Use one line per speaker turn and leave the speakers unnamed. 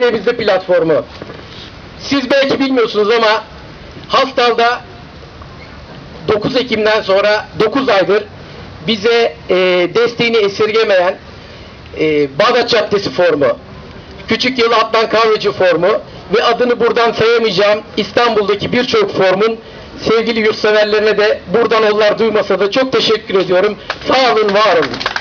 Denizli platformu. Siz belki bilmiyorsunuz ama Hastal'da 9 Ekim'den sonra 9 aydır bize e, desteğini esirgemeyen e, Bağdat Caddesi formu, Küçük Yalı Atlan Kahveci formu ve adını buradan sayamayacağım İstanbul'daki birçok formun sevgili yurtseverlerine de buradan onlar duymasa da çok teşekkür ediyorum. Sağ olun, var olun.